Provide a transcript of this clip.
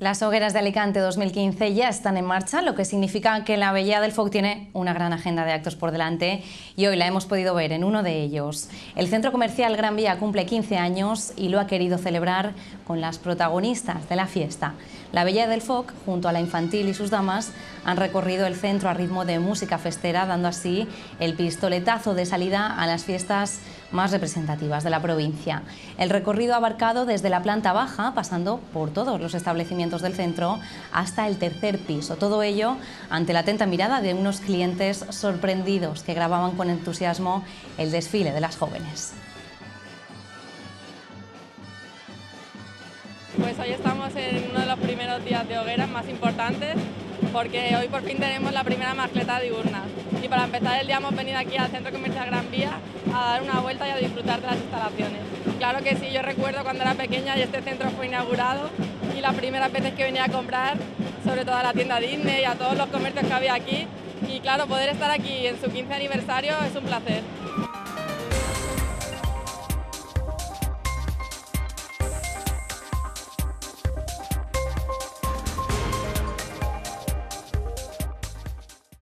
Las hogueras de Alicante 2015 ya están en marcha, lo que significa que la Bella del Foc tiene una gran agenda de actos por delante y hoy la hemos podido ver en uno de ellos. El centro comercial Gran Vía cumple 15 años y lo ha querido celebrar con las protagonistas de la fiesta. La Bella del Foc, junto a la infantil y sus damas, han recorrido el centro a ritmo de música festera, dando así el pistoletazo de salida a las fiestas más representativas de la provincia. El recorrido ha abarcado desde la planta baja, pasando por todos los establecimientos del centro, hasta el tercer piso. Todo ello ante la atenta mirada de unos clientes sorprendidos que grababan con entusiasmo el desfile de las jóvenes. Pues hoy estamos en uno de los primeros días de hogueras más importantes porque hoy por fin tenemos la primera mascleta diurna y para empezar el día hemos venido aquí al Centro Comercial Gran Vía a dar una vuelta y a disfrutar de las instalaciones. Claro que sí, yo recuerdo cuando era pequeña y este centro fue inaugurado y las primeras veces que venía a comprar, sobre todo a la tienda Disney y a todos los comercios que había aquí, y claro, poder estar aquí en su 15 aniversario es un placer.